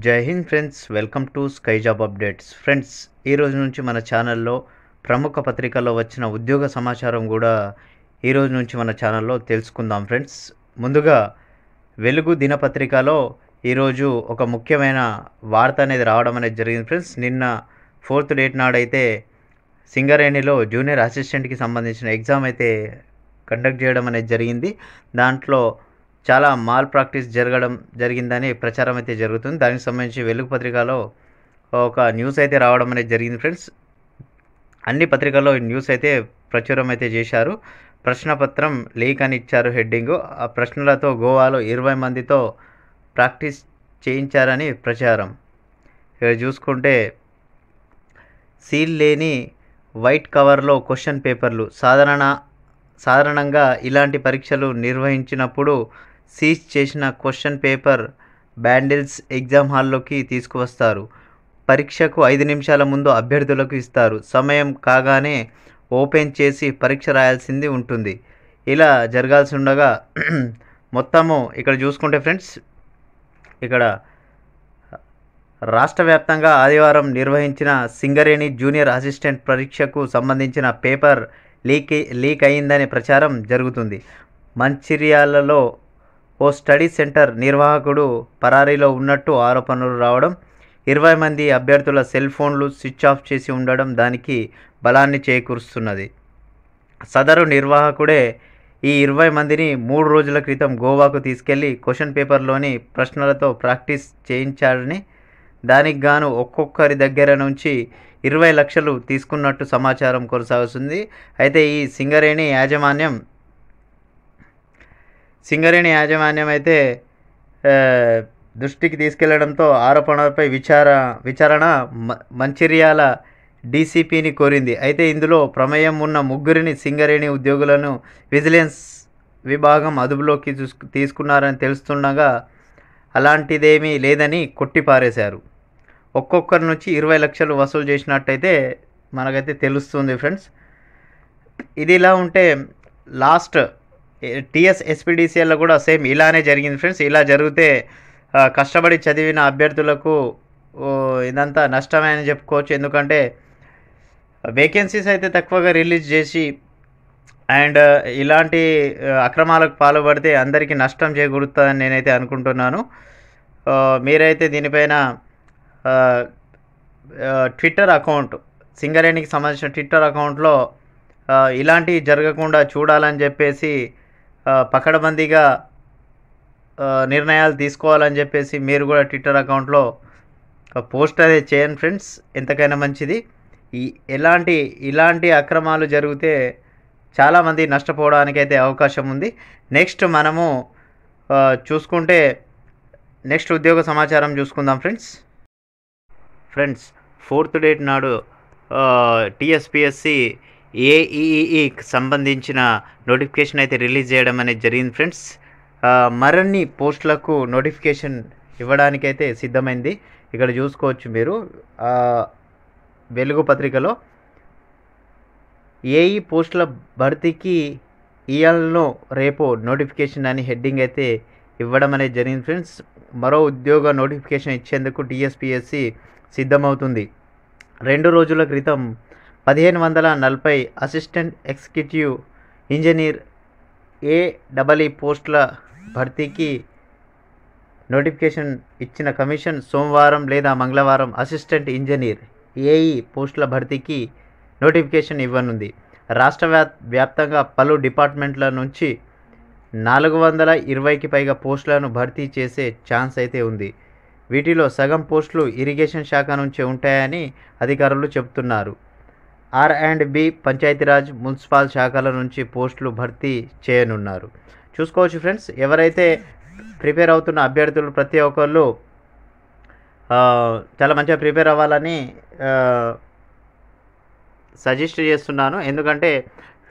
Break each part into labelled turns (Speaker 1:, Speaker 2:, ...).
Speaker 1: Jai Hind friends welcome to sky job updates. Friends ఈ రోజు నుంచి మన ఛానల్లో ప్రముఖ పత్రికల్లో వచ్చిన ఉద్యోగ సమాచారం కూడా ఈ రోజు నుంచి మన ఛానల్లో తెలుసుకుందాం ఫ్రెండ్స్. ముందుగా వెలుగు దినపత్రికలో ఈరోజు ఒక ముఖ్యమైన వార్త అనేది రావడం అనేది జరిగింది ఫ్రెండ్స్. నిన్న ఫోర్త్ డేట్ నాడైతే సింగరేణిలో జూనియర్ అసిస్టెంట్కి సంబంధించిన ఎగ్జామ్ అయితే కండక్ట్ చేయడం అనేది జరిగింది. దాంట్లో చాలా మాల్ ప్రాక్టీస్ జరగడం జరిగిందని ప్రచారం అయితే జరుగుతుంది. దానికి సంబంధించి వెలుగు పత్రికలో ఒక న్యూస్ అయితే రావడం అనేది జరిగింది ఫ్రెండ్స్ అన్ని పత్రికల్లో న్యూస్ అయితే ప్రచురం అయితే చేశారు. ప్రశ్నపత్రం లీక్ అని ఇచ్చారు హెడ్డింగ్ ఆ ప్రశ్నలతో గోవాలో ఇరవై మందితో ప్రాక్టీస్ చేయించారని ప్రచారం. ఇక్కడ చూసుకుంటే సీల్ లేని వైట్ కవర్లో క్వశ్చన్ పేపర్లు సాధారణ సాధారణంగా ఇలాంటి పరీక్షలు నిర్వహించినప్పుడు సీజ్ చేసిన క్వశ్చన్ పేపర్ బ్యాండిల్స్ ఎగ్జామ్ హాల్లోకి తీసుకువస్తారు. పరీక్షకు ఐదు నిమిషాల ముందు అభ్యర్థులకు ఇస్తారు. సమయం కాగానే ఓపెన్ చేసి పరీక్ష రాయాల్సింది ఉంటుంది. ఇలా జరగాల్సి ఉండగా మొత్తము ఇక్కడ చూసుకుంటే ఫ్రెండ్స్ ఇక్కడ రాష్ట్ర వ్యాప్తంగా ఆదివారం నిర్వహించిన సింగరేణి జూనియర్ అసిస్టెంట్ పరీక్షకు సంబంధించిన పేపర్ లీక్ లీక్ అయిందనే ప్రచారం జరుగుతుంది. మంచిర్యాలలో ఓ స్టడీ సెంటర్ నిర్వాహకుడు పరారీలో ఉన్నట్టు ఆరోపణలు రావడం ఇరవై మంది అభ్యర్థుల సెల్ ఫోన్లు స్విచ్ ఆఫ్ చేసి ఉండడం దానికి బలాన్ని చేకూరుస్తున్నది. సదరు నిర్వాహకుడే ఈ ఇరవై మందిని మూడు రోజుల క్రితం గోవాకు తీసుకెళ్ళి క్వశ్చన్ పేపర్లోని ప్రశ్నలతో ప్రాక్టీస్ చేయించాడని దానికి గాను ఒక్కొక్కరి దగ్గర నుంచి ఇరవై లక్షలు తీసుకున్నట్టు సమాచారం కొనసాగుతుంది. అయితే ఈ సింగరేణి యాజమాన్యం సింగరేణి యాజమాన్యం అయితే దృష్టికి తీసుకెళ్ళడంతో ఆరోపణలపై విచార విచారణ మ- మంచిర్యాల డీసీపీని కోరింది. అయితే ఇందులో ప్రమేయం ఉన్న ముగ్గురిని సింగరేణి ఉద్యోగులను విజిలెన్స్ విభాగం అదుపులోకి తీసుకున్నారని తెలుస్తుండగా అలాంటిదేమీ లేదని కొట్టిపారేశారు. ఒక్కొక్కరి నుంచి ఇరవై లక్షలు వసూలు చేసినట్టయితే మనకైతే తెలుస్తుంది ఫ్రెండ్స్. ఇది ఇలా ఉంటే లాస్ట్ టిఎస్ ఎస్పీడీసీఎల్లో కూడా సేమ్ ఇలానే జరిగింది ఫ్రెండ్స్. ఇలా జరిగితే కష్టపడి చదివిన అభ్యర్థులకు ఇదంతా నష్టమే అని చెప్పుకోవచ్చు. ఎందుకంటే వేకెన్సీస్ అయితే తక్కువగా రిలీజ్ చేసి అండ్ ఇలాంటి అక్రమాలకు పాల్పడితే అందరికీ నష్టం చేకూరుతుందని నేనైతే అనుకుంటున్నాను. మీరైతే దీనిపైన ట్విట్టర్ అకౌంట్ సింగరేణికి సంబంధించిన ట్విట్టర్ అకౌంట్లో ఇలాంటివి జరగకుండా చూడాలని చెప్పేసి పకడబందీగా నిర్ణయాలు తీసుకోవాలని చెప్పేసి మీరు కూడా ట్విట్టర్ అకౌంట్లో పోస్ట్ అదే చేయండి ఫ్రెండ్స్ ఎంతకైనా మంచిది. ఈ ఎలాంటి ఇలాంటి అక్రమాలు జరిగితే చాలామంది నష్టపోవడానికి అయితే అవకాశం ఉంది. నెక్స్ట్ మనము చూసుకుంటే నెక్స్ట్ ఉద్యోగ సమాచారం చూసుకుందాం ఫ్రెండ్స్ ఫ్రెండ్స్ ఫోర్త్ డేట్ నాడు టీఎస్పిఎస్సి ఏఈఈకి సంబంధించిన నోటిఫికేషన్ అయితే రిలీజ్ చేయడం అనేది జరిగింది ఫ్రెండ్స్ మరిన్ని పోస్టులకు నోటిఫికేషన్ ఇవ్వడానికైతే సిద్ధమైంది. ఇక్కడ చూసుకోవచ్చు మీరు. వెలుగు పత్రికలో ఏఈ పోస్టుల భర్తీకి ఇయాలను రేపు నోటిఫికేషన్ అని హెడ్డింగ్ అయితే ఇవ్వడం అనేది జరిగింది ఫ్రెండ్స్ మరో ఉద్యోగ నోటిఫికేషన్ ఇచ్చేందుకు టీఎస్పిఎస్సి సిద్ధమవుతుంది. రెండు రోజుల క్రితం పదిహేను వందల నలభై అసిస్టెంట్ ఎగ్జిక్యూటివ్ ఇంజనీర్ ఏ పోస్టుల భర్తీకి నోటిఫికేషన్ ఇచ్చిన కమిషన్ సోమవారం లేదా మంగళవారం అసిస్టెంట్ ఇంజనీర్ ఏఈ పోస్టుల భర్తీకి నోటిఫికేషన్ ఇవ్వనుంది. రాష్ట్ర వ్యాప్తంగా పలు డిపార్ట్మెంట్ల నుంచి నాలుగు వందల ఇరవైకి పైగా పోస్టులను భర్తీ చేసే ఛాన్స్ అయితే ఉంది. వీటిలో సగం పోస్టులు ఇరిగేషన్ శాఖ నుంచే ఉంటాయని అధికారులు చెబుతున్నారు. R and B Panchayat Raj municipal శాఖల నుంచి పోస్టులు భర్తీ చేయనున్నారు. చూసుకోవచ్చు ఫ్రెండ్స్ ఎవరైతే ప్రిపేర్ అవుతున్న అభ్యర్థులు ప్రతి ఒక్కళ్ళు చాలా మంచిగా ప్రిపేర్ అవ్వాలని సజెస్ట్ చేస్తున్నాను. ఎందుకంటే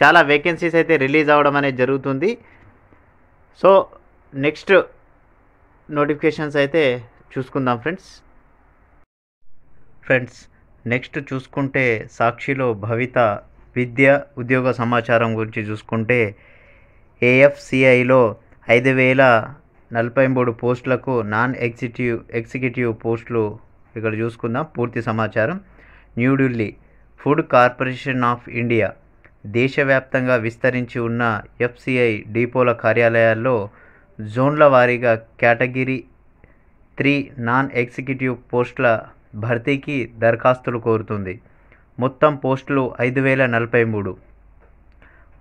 Speaker 1: చాలా వేకెన్సీస్ అయితే రిలీజ్ అవ్వడం అనేది జరుగుతుంది. సో నెక్స్ట్ నోటిఫికేషన్స్ అయితే చూసుకుందాం ఫ్రెండ్స్. ఫ్రెండ్స్ నెక్స్ట్ చూసుకుంటే సాక్షిలో భవిత విద్య ఉద్యోగ సమాచారం గురించి చూసుకుంటే ఏఎఫ్సిఐలో ఐదు వేల నలభై మూడు పోస్టులకు నాన్ ఎగ్జిక్యూటివ్ ఎగ్జిక్యూటివ్ పోస్టులు ఇక్కడ చూసుకుందాం. పూర్తి సమాచారం. New Delhi food corporation of India దేశవ్యాప్తంగా విస్తరించి ఉన్న ఎఫ్సిఐ డిపోల కార్యాలయాల్లో జోన్ల వారీగా కేటగిరీ త్రీ నాన్ ఎగ్జిక్యూటివ్ పోస్టుల భర్తీకి దరఖాస్తులు కోరుతుంది. మొత్తం పోస్టులు ఐదు వేల నలభై మూడు.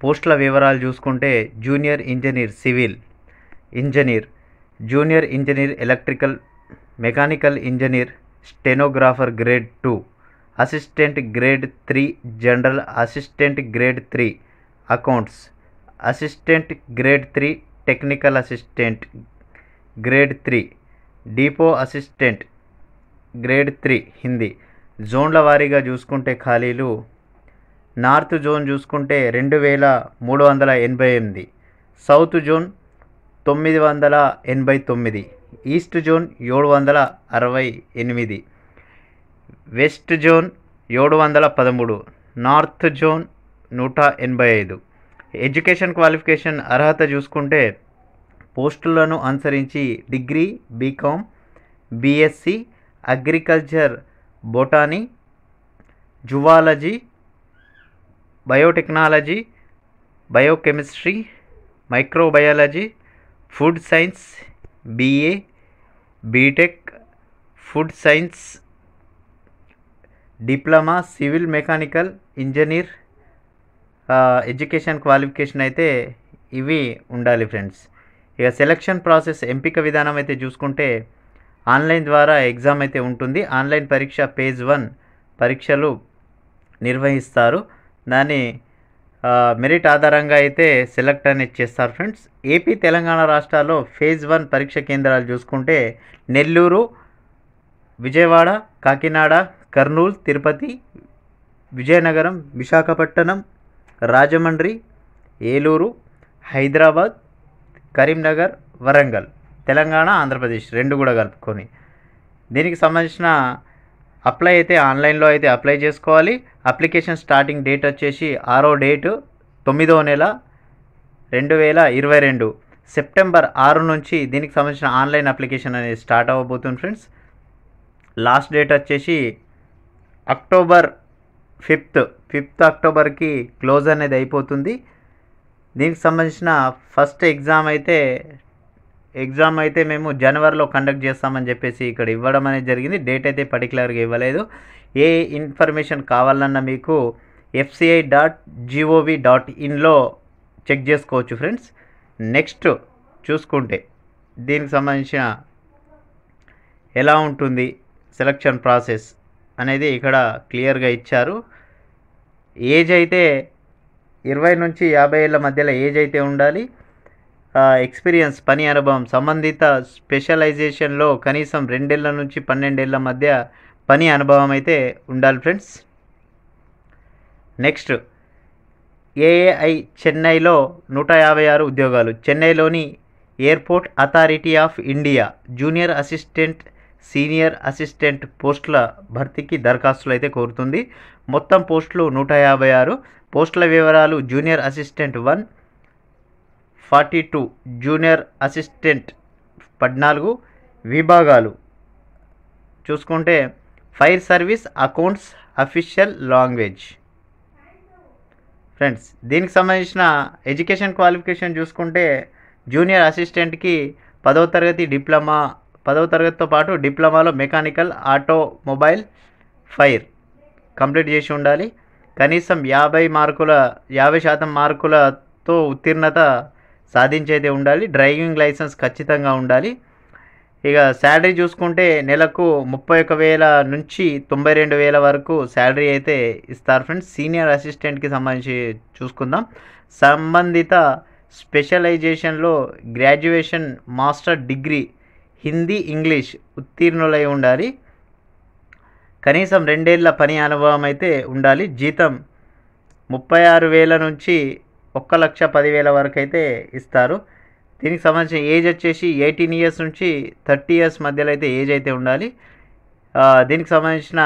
Speaker 1: పోస్టుల వివరాలు చూసుకుంటే junior engineer civil engineer junior engineer electrical mechanical engineer stenographer grade two assistant grade three general assistant grade three accounts assistant grade three technical assistant grade three depot assistant grade three Hindi. జోన్ల వారీగా చూసుకుంటే ఖాళీలు north zone చూసుకుంటే రెండు వేల మూడు వందల ఎనభై ఎనిమిది సౌత్ జోన్ తొమ్మిది వందల ఎనభై తొమ్మిది ఈస్ట్ జోన్ ఏడు వందల అరవై ఎనిమిది వెస్ట్ జోన్ ఏడు వందల పదమూడు నార్త్ జోన్ నూట ఎనభై ఐదు. ఎడ్యుకేషన్ క్వాలిఫికేషన్ అర్హత చూసుకుంటే పోస్టులను అనుసరించి degree BCom BSc agriculture botany zoology biotechnology biochemistry microbiology food science BA BTech food science diploma civil mechanical engineer education qualification అయితే ఇవి ఉండాలి ఫ్రెండ్స్. ఇక సెలక్షన్ ప్రాసెస్ ఎంపిక విధానం అయితే చూసుకుంటే ఆన్లైన్ ద్వారా ఎగ్జామ్ అయితే ఉంటుంది. ఆన్లైన్ పరీక్ష పేజ్ వన్ పరీక్షలు నిర్వహిస్తారు. దాన్ని మెరిట్ ఆధారంగా అయితే సెలెక్ట్ అనేది చేస్తారు ఫ్రెండ్స్. ఏపీ తెలంగాణ రాష్ట్రాల్లో ఫేజ్ వన్ పరీక్ష కేంద్రాలు చూసుకుంటే నెల్లూరు విజయవాడ కాకినాడ కర్నూలు తిరుపతి విజయనగరం విశాఖపట్నం రాజమండ్రి ఏలూరు హైదరాబాద్ కరీంనగర్ వరంగల్. తెలంగాణ ఆంధ్రప్రదేశ్ రెండు కూడా కలుపుకొని. దీనికి సంబంధించిన అప్లై అయితే ఆన్లైన్లో అయితే అప్లై చేసుకోవాలి. అప్లికేషన్ స్టార్టింగ్ డేట్ వచ్చేసి ఆరో డేటు తొమ్మిదో నెల రెండు వేల ఇరవై రెండు. సెప్టెంబర్ ఆరు నుంచి దీనికి సంబంధించిన ఆన్లైన్ అప్లికేషన్ అనేది స్టార్ట్ అవ్వబోతుంది ఫ్రెండ్స్. లాస్ట్ డేట్ వచ్చేసి అక్టోబర్ ఫిఫ్త్. ఫిఫ్త్ అక్టోబర్కి క్లోజ్ అనేది అయిపోతుంది. దీనికి సంబంధించిన ఫస్ట్ ఎగ్జామ్ అయితే ఎగ్జామ్ అయితే మేము జనవరిలో కండక్ట్ చేస్తామని చెప్పేసి ఇక్కడ ఇవ్వడం అనేది జరిగింది. డేట్ అయితే పర్టికులర్గా ఇవ్వలేదు. ఏ ఇన్ఫర్మేషన్ కావాలన్నా మీకు FCI dot G O V dot ఇన్లో check చేసుకోవచ్చు ఫ్రెండ్స్. నెక్స్ట్ చూసుకుంటే దీనికి సంబంధించిన ఎలా ఉంటుంది సెలక్షన్ ప్రాసెస్ అనేది ఇక్కడ క్లియర్గా ఇచ్చారు. ఏజ్ అయితే ఇరవై నుంచి యాభై ఏళ్ళ మధ్యలో ఏజ్ అయితే ఉండాలి. ఎక్స్పీరియన్స్ పని అనుభవం సంబంధిత స్పెషలైజేషన్లో కనీసం రెండేళ్ళ నుంచి పన్నెండేళ్ళ మధ్య పని అనుభవం అయితే ఉండాలి ఫ్రెండ్స్. నెక్స్ట్ ఏఏఐ చెన్నైలో నూట యాభై ఆరు ఉద్యోగాలు. చెన్నైలోని airport authority of India junior assistant senior assistant పోస్టుల భర్తీకి దరఖాస్తులు అయితే కోరుతుంది. మొత్తం పోస్టులు నూట యాభై ఆరు. పోస్టుల వివరాలు junior assistant one forty two junior assistant పద్నాలుగు విభాగాలు. చూసుకుంటే fire service accounts official language. Friends దీనికి సంబంధించిన ఎడ్యుకేషన్ క్వాలిఫికేషన్ చూసుకుంటే జూనియర్ అసిస్టెంట్కి పదవ తరగతి డిప్లొమా పదవ తరగతితో పాటు డిప్లొమాలో మెకానికల్ ఆటోమొబైల్ ఫైర్ కంప్లీట్ చేసి ఉండాలి. కనీసం యాభై మార్కుల యాభై శాతం మార్కులతో ఉత్తీర్ణత సాధించేదే ఉండాలి డ్రైవింగ్ లైసెన్స్ ఖచ్చితంగా ఉండాలి. ఇక శాలరీ చూసుకుంటే నెలకు ముప్పై ఒక వేల నుంచి తొంభై రెండు వేల వరకు శాలరీ అయితే ఇస్తారు ఫ్రెండ్స్. సీనియర్ అసిస్టెంట్కి సంబంధించి చూసుకుందాం. సంబంధిత స్పెషలైజేషన్లో graduation master degree Hindi English ఉత్తీర్ణులై ఉండాలి. కనీసం రెండేళ్ళ పని అనుభవం అయితే ఉండాలి. జీతం ముప్పై ఆరు వేల నుంచి ఒక్క లక్ష పదివేల వరకు అయితే ఇస్తారు. దీనికి సంబంధించిన ఏజ్ వచ్చేసి ఎయిటీన్ ఇయర్స్ నుంచి థర్టీ ఇయర్స్ మధ్యలో అయితే ఏజ్ అయితే ఉండాలి. దీనికి సంబంధించిన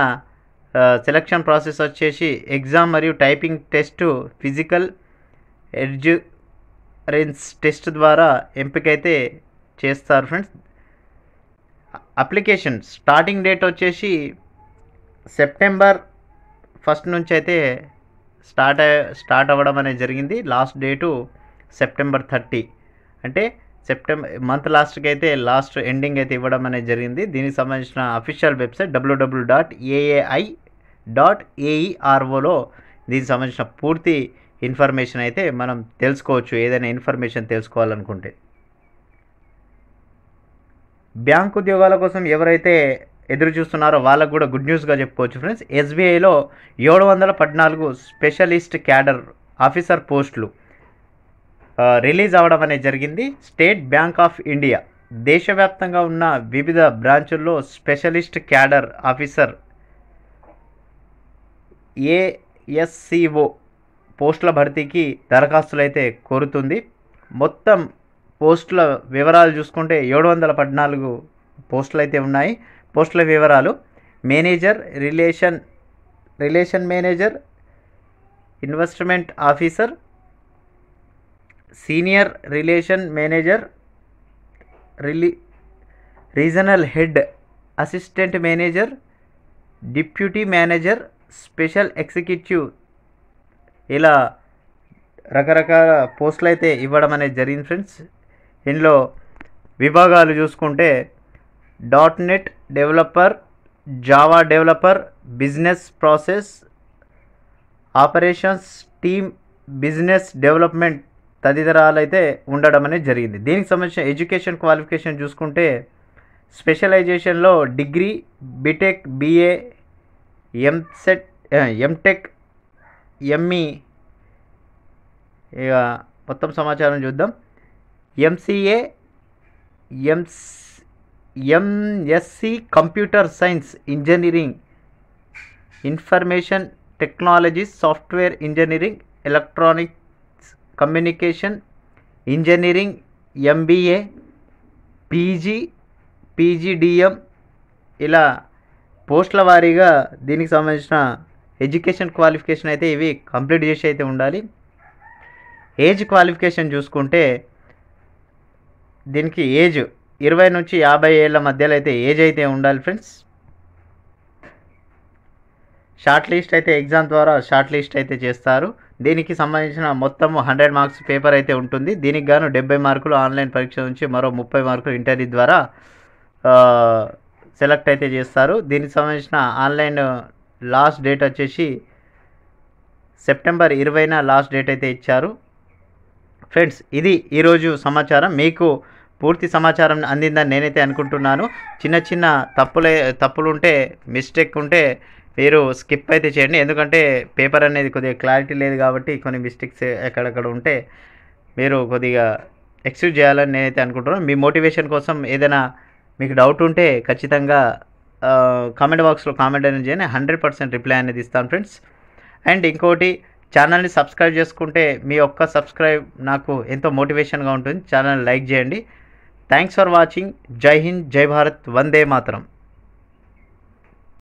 Speaker 1: సెలక్షన్ ప్రాసెస్ వచ్చేసి ఎగ్జామ్ మరియు typing test physical endurance test ద్వారా ఎంపిక అయితే చేస్తారు ఫ్రెండ్స్. అప్లికేషన్ స్టార్టింగ్ డేట్ వచ్చేసి సెప్టెంబర్ ఫస్ట్ నుంచి అయితే స్టార్ట్ అయ్య- స్టార్ట్ అవ్వడం అనేది జరిగింది. Last date September thirty. అంటే సెప్టెంబర్ మంత్ లాస్ట్కి అయితే లాస్ట్ ఎండింగ్ అయితే ఇవ్వడం అనేది జరిగింది. దీనికి సంబంధించిన official website WWW dot AAI dot ఏఈఆర్ఓలో దీనికి సంబంధించిన పూర్తి ఇన్ఫర్మేషన్ అయితే మనం తెలుసుకోవచ్చు. ఏదైనా ఇన్ఫర్మేషన్ తెలుసుకోవాలనుకుంటే. బ్యాంక్ ఉద్యోగాల కోసం ఎవరైతే ఎదురు చూస్తున్నారో వాళ్ళకు కూడా గుడ్ న్యూస్గా చెప్పుకోవచ్చు ఫ్రెండ్స్ ఎస్బీఐలో ఏడు వందల పద్నాలుగు స్పెషలిస్ట్ క్యాడర్ ఆఫీసర్ పోస్టులు రిలీజ్ అవ్వడం అనేది జరిగింది. స్టేట్ బ్యాంక్ ఆఫ్ ఇండియా దేశవ్యాప్తంగా ఉన్న వివిధ బ్రాంచుల్లో స్పెషలిస్ట్ క్యాడర్ ఆఫీసర్ ఏఎస్సిఓ పోస్టుల భర్తీకి దరఖాస్తులు అయితే కోరుతుంది. మొత్తం పోస్టుల వివరాలు చూసుకుంటే ఏడు వందల పద్నాలుగు పోస్టులు అయితే ఉన్నాయి. పోస్టుల వివరాలు. Manager relation relation manager investment officer senior relation manager రిలీ regional head assistant manager deputy manager special executive. ఇలా రకరకాల పోస్టులు అయితే ఇవ్వడం అనేది జరిగింది ఫ్రెండ్స్. ఇందులో విభాగాలు చూసుకుంటే dot net developer Java developer business process operations team business development తదితరాలు అయితే ఉండడం అనేది జరిగింది. దీనికి సంబంధించిన ఎడ్యుకేషన్ క్వాలిఫికేషన్ చూసుకుంటే స్పెషలైజేషన్లో degree BTech BA EAMCET MTech ME ఇక మొత్తం సమాచారం చూద్దాం. MCA MS MSc computer science engineering information technology software engineering electronics communication engineering MBA PG PGDM ఇలా పోస్టుల వారీగా దీనికి సంబంధించిన ఎడ్యుకేషన్ క్వాలిఫికేషన్ అయితే ఇవి కంప్లీట్ చేసి అయితే ఉండాలి. ఏజ్ క్వాలిఫికేషన్ చూసుకుంటే దీనికి ఏజ్ ఇరవై నుంచి యాభై ఏళ్ళ మధ్యలో అయితే ఏజ్ అయితే ఉండాలి ఫ్రెండ్స్. షార్ట్ లిస్ట్ అయితే ఎగ్జామ్ ద్వారా షార్ట్ లిస్ట్ అయితే చేస్తారు. దీనికి సంబంధించిన మొత్తం హండ్రెడ్ మార్క్స్ పేపర్ అయితే ఉంటుంది. దీనికి గాను డెబ్బై మార్కులు ఆన్లైన్ పరీక్ష నుంచి మరో ముప్పై మార్కులు ఇంటర్వ్యూ ద్వారా సెలెక్ట్ అయితే చేస్తారు. దీనికి సంబంధించిన ఆన్లైన్ లాస్ట్ డేట్ వచ్చేసి సెప్టెంబర్ ఇరవైన లాస్ట్ డేట్ అయితే ఇచ్చారు. ఫ్రెండ్స్ ఇది ఈరోజు సమాచారం. మీకు పూర్తి సమాచారం అందిందని నేనైతే అనుకుంటున్నాను. చిన్న చిన్న తప్పులే తప్పులు ఉంటే మిస్టేక్ ఉంటే మీరు స్కిప్ అయితే చేయండి. ఎందుకంటే పేపర్ అనేది కొద్దిగా క్లారిటీ లేదు కాబట్టి కొన్ని మిస్టేక్స్ ఎక్కడెక్కడ ఉంటే మీరు కొద్దిగా ఎక్స్క్యూజ్ చేయాలని నేనైతే అనుకుంటున్నాను. మీ మోటివేషన్ కోసం ఏదైనా మీకు డౌట్ ఉంటే ఖచ్చితంగా కామెంట్ బాక్స్లో కామెంట్ అనేది చేయండి. హండ్రెడ్ పర్సెంట్ రిప్లై అనేది ఇస్తాను ఫ్రెండ్స్ అండ్ ఇంకోటి ఛానల్ని సబ్స్క్రైబ్ చేసుకుంటే మీ ఒక్క సబ్స్క్రైబ్ నాకు ఎంతో మోటివేషన్గా ఉంటుంది. ఛానల్ లైక్ చేయండి. థ్యాంక్స్ ఫర్ వాచింగ్ జై హింద్ జై భారత్ వందే మాతరం